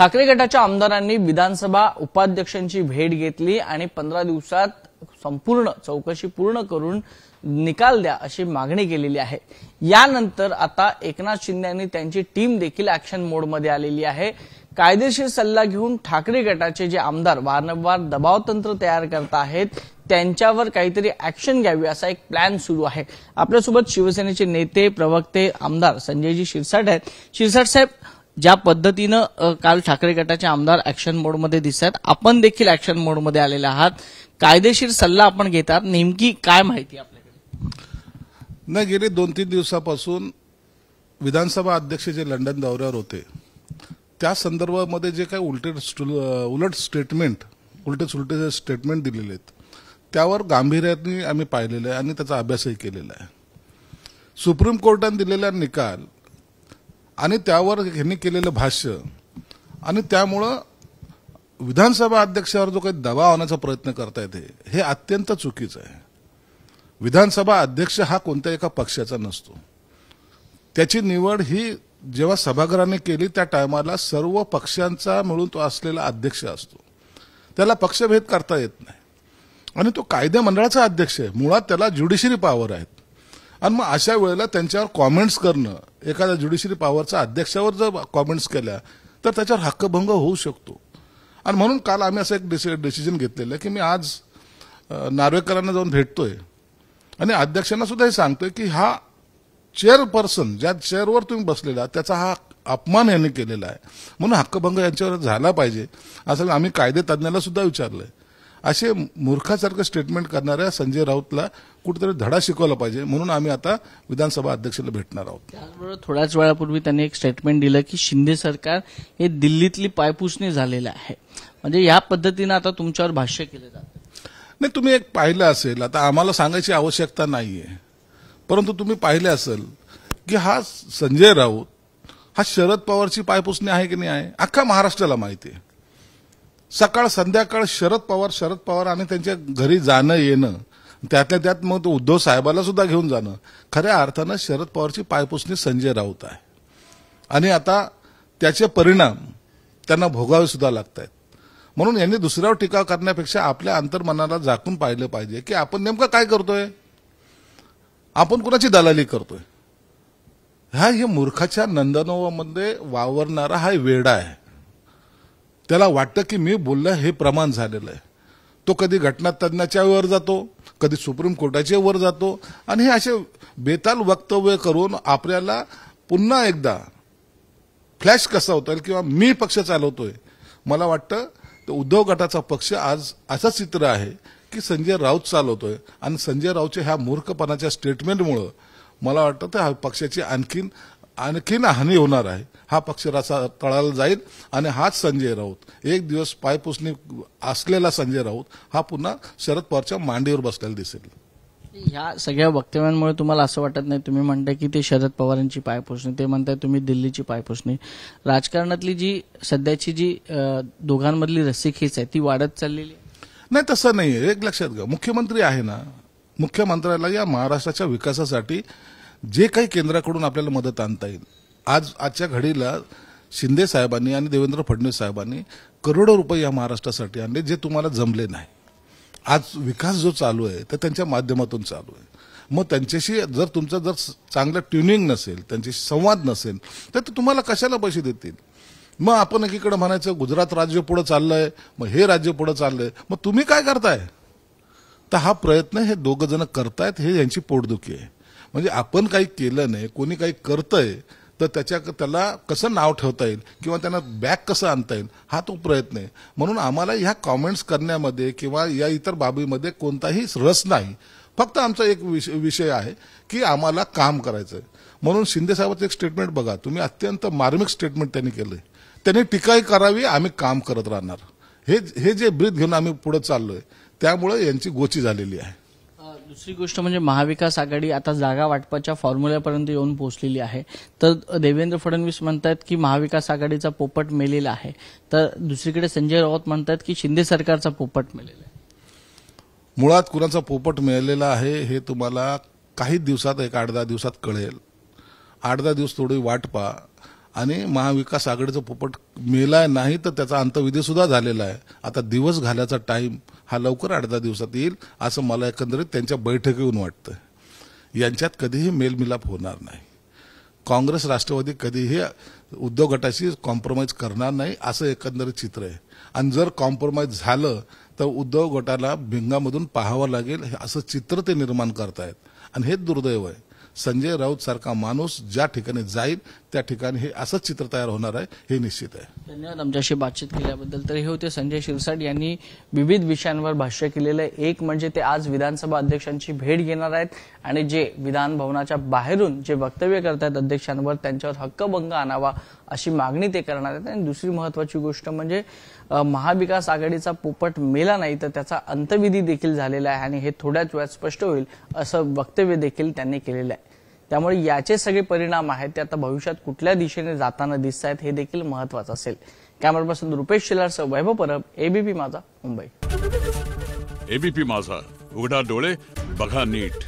ठाकरे गटाच्या आमदारांनी विधानसभा उपाध्यक्षांची भेट घेतली आणि पंधरा दिवसात संपूर्ण चौकशी पूर्ण करून निकाल द्या अशी मागणी केलेली आहे. यानंतर आता एकनाथ शिंदे यांनी त्यांची टीम देखील ऍक्शन मोडमध्ये आलेली आहे. कायदेशीर सल्ला घेऊन ठाकरे गटाचे जे आमदार वारंवार दबाव तंत्र तयार करत आहेत त्यांच्यावर काहीतरी ऍक्शन घ्यावी असा एक प्लॅन सुरू आहे. आपल्यासोबत शिवसेनेचे नेते प्रवक्ते आमदार संजयजी शिरसाट आहेत. शिरसाट साहेब ज्या पद्धतीनं काल ठाकरे गटाचे आमदार ऍक्शन मोडमध्ये दिसत आहेत आपण देखील ऍक्शन मोडमध्ये आलेले आहात. कायदेशीर सल्ला आपण घेतात. नेमकी काय माहिती आपल्याकडे? नाही गेले दोन तीन दिवसापासून विधानसभा अध्यक्ष जे लंडन दौऱ्यावर होते त्या संदर्भामध्ये जे काही उलटे उलट स्टेटमेंट उलटे सुलटे जे स्टेटमेंट दिलेले आहेत त्यावर गांभीर्याने आम्ही पाहिलेलं आहे आणि त्याचा अभ्यासही केलेला आहे. सुप्रीम कोर्टाने दिलेला निकाल आणि त्यावर ह्यांनी केलेलं भाष्य. आणि त्यामुळं विधानसभा अध्यक्षावर जो काही दबाव आणण्याचा प्रयत्न करतायत हे हे अत्यंत चुकीचं आहे. विधानसभा अध्यक्ष हा कोणत्या एका पक्षाचा नसतो. त्याची निवड ही जेव्हा सभागृहाने केली त्या टायमाला सर्व पक्षांचा मिळून तो असलेला अध्यक्ष असतो. त्याला पक्षभेद करता येत नाही. आणि तो कायदे मंडळाचा अध्यक्ष आहे. मुळात त्याला ज्युडिशरी पॉवर आहेत. आणि मग अशा वेळेला त्यांच्यावर कॉमेंट्स करणं एखाद्या ज्युडिशरी पॉवरचा अध्यक्षावर जर कॉमेंट्स केल्या तर त्याच्यावर हक्कभंग होऊ शकतो. आणि म्हणून काल आम्ही असं एक डिसिजन घेतलेलं आहे की मी आज नार्वेकरांना जाऊन भेटतोय. आणि अध्यक्षांना सुद्धा हे सांगतोय की हा चेअरपर्सन ज्या चेअरवर तुम्ही बसलेला त्याचा हा अपमान यांनी केलेला आहे. म्हणून हक्कभंग यांच्यावर झाला पाहिजे. असं आम्ही कायदे तज्ज्ञाला सुद्धा विचारलंय. असे मूर्खासारखं स्टेटमेंट करणाऱ्या संजय राऊतला कुठेतरी धडा शिकवला पाहिजे. म्हणून आम्ही आता विधानसभा अध्यक्षाला भेटणार आहोत. त्याचबरोबर थोड्याच वेळापूर्वी त्यांनी एक स्टेटमेंट दिलं की शिंदे सरकार हे दिल्लीतली पायपुसणी झालेलं आहे. म्हणजे या पद्धतीनं आता तुमच्यावर भाष्य केलं जातं. नाही तुम्ही एक पाहिलं असेल आता आम्हाला सांगायची आवश्यकता नाहीये. परंतु तुम्ही पाहिले असेल की हा संजय राऊत हा शरद पवारची पायपुसणी आहे की नाही आहे अख्खा महाराष्ट्राला माहिती आहे. सकाळ संध्याकाळ शरद पवार शरद पवार आणि त्यांच्या घरी जाणं येणं. त्यातल्या त्यात मग तो उद्धव साहेबाला सुद्धा घेऊन जाणं. खऱ्या अर्थानं शरद पवारची पायपुसणी संजय राऊत आहे. आणि आता त्याचे परिणाम त्यांना भोगावे सुद्धा लागत आहेत म्हणून यांनी दुसऱ्यावर टीका करण्यापेक्षा आपल्या अंतर्मनाला झाकून पाहिलं पाहिजे की आपण नेमकं काय करतोय? आपण कुणाची दलाली करतोय? हा हे मूर्खाच्या नंदनोवामध्ये वावरणारा हा वेडा आहे. त्याला वाटतं की मी बोललं हे प्रमाण झालेलं आहे. तो कधी घटनातज्ञाच्या वर जातो कधी सुप्रीम कोर्टाच्या वर जातो आणि हे असे बेताल वक्तव्य करून आपल्याला पुन्हा एकदा फ्लॅश कसा होता किंवा मी पक्ष चालवतोय मला वाटतं तर उद्धव गटाचा पक्ष आज असं चित्र आहे की संजय राऊत चालवतोय. आणि संजय राऊतच्या ह्या मूर्खपणाच्या स्टेटमेंटमुळं मला वाटतं तर पक्षाची आणखीन आणखीन हानी होणार आहे. हा पक्ष रसा तळाला जाईल आणि हाच संजय राऊत. एक दिवस पायपुसणी असलेला संजय राऊत हा पुन्हा शरद पवारच्या मांडीवर बसलेला दिसेल. ह्या सगळ्या वक्तव्यांमुळे तुम्हाला असं वाटत नाही तुम्ही म्हणताय की ते शरद पवारांची पायपुसणी ते म्हणताय तुम्ही दिल्लीची पायपुसणी राजकारणातली जी सध्याची जी दोघांमधली रस्सीखेच आहे ती वाढत चाललेली नाही तसं नाही एक लक्षात घ्या. मुख्यमंत्री आहे ना मुख्यमंत्र्याला या महाराष्ट्राच्या विकासासाठी जे काही केंद्राकडून आपल्याला मदत आणता येईल. आज आजच्या घडीला शिंदे साहेबांनी आणि देवेंद्र फडणवीस साहेबांनी करोडो रुपये या महाराष्ट्रासाठी आणले जे तुम्हाला जमले नाही. आज विकास जो चालू आहे तर त्यांच्या माध्यमातून चालू आहे. मग त्यांच्याशी जर तुमचं जर चांगलं ट्युनिंग नसेल त्यांच्याशी संवाद नसेल तर ते तुम्हाला कशाला पैसे देतील? मग आपण एकीकडे म्हणायचं गुजरात राज्य पुढे चाललंय मग हे राज्य पुढे चाललंय. मग तुम्ही काय करताय? तर हा प्रयत्न हे दोघं जण करतायत हे यांची पोटदुखी आहे. म्हणजे आपण काही केलं नाही कोणी काही करतंय तर त्याच्या त्याला कसं नाव ठेवता येईल किंवा त्यांना बॅक कसं आणता येईल हा तो प्रयत्न आहे. म्हणून आम्हाला ह्या कॉमेंट्स करण्यामध्ये किंवा या इतर बाबीमध्ये कोणताही रस नाही. फक्त आमचा एक विषय विषय आहे की आम्हाला काम करायचं आहे म्हणून शिंदे साहेबांचं एक स्टेटमेंट बघा तुम्ही अत्यंत मार्मिक स्टेटमेंट त्यांनी केलं त्यांनी टीकाही करावी आम्ही काम करत राहणार. हे हे जे ब्रीद घेऊन आम्ही पुढे चाललोय त्यामुळे यांची गोची झालेली आहे. दुसरी गोष्ट म्हणजे महाविकास आघाडी आता जागा वाटपाच्या फॉर्म्युल्यापर्यंत येऊन पोहोचलेली आहे. तर देवेंद्र फडणवीस म्हणतात की महाविकास आघाडीचा पोपट मेलेला आहे. तर दुसरीकडे संजय राऊत म्हणतात की शिंदे सरकारचा पोपट मेलेला आहे. मुळात कुणाचा पोपट मिळालेला आहे हे तुम्हाला काही दिवसात एक आठ दहा दिवसात कळेल. आठ दहा दिवस थोडी वाट पहा. आणि महाविकास आघाडीचं पोपट मेलाय नाही तर त्याचा अंतविधी सुद्धा झालेला आहे. आता दिवस घालायचा टाईम हा लवकर आठ दहा दिवसात येईल असं मला एकंदरीत त्यांच्या बैठकीहून वाटतं यांच्यात कधीही मेलमिलाप होणार नाही. काँग्रेस राष्ट्रवादी कधीही उद्योग गटाशी कॉम्प्रोमाइज करणार नाही असं एकंदरीत चित्र आहे. आणि जर कॉम्प्रोमाइज झालं तर उद्योग गटाला भिंगामधून पाहावं लागेल हे असं चित्र ते निर्माण करतायत. आणि हेच दुर्दैव आहे. संजय राऊत सारखा माणूस ज्या ठिकाणी जाईल त्या ठिकाणी हे असंच चित्र तयार होणार आहे हे निश्चित आहे. धन्यवाद आमच्याशी बातचीत केल्याबद्दल. तर हे होते संजय शिरसाट यांनी विविध विषयांवर भाष्य केलेलं आहे. एक म्हणजे ते आज विधानसभा अध्यक्षांची भेट घेणार आहेत. आणि जे विधान भवनाच्या बाहेरून जे वक्तव्य करतायत अध्यक्षांवर त्यांच्यावर हक्कभंग आणावा अशी मागणी ते करणार आहेत. आणि दुसरी महत्वाची गोष्ट म्हणजे महाविकास आघाडीचा पोपट मेला नाही तर त्याचा अंतविधी देखील झालेला आहे आणि हे थोड्याच वेळात स्पष्ट होईल असं वक्तव्य देखील त्यांनी केलेलं आहे. त्यामुळे याचे सगळे परिणाम आहेत ते आता भविष्यात कुठल्या दिशेने जाताना दिसत आहेत हे देखील महत्वाचं असेल. कॅमेरा पर्सन रुपेश शिलारसह वैभव परब एबीपी माझा मुंबई. एबीपी माझा. उघडा डोळे बघा नीट.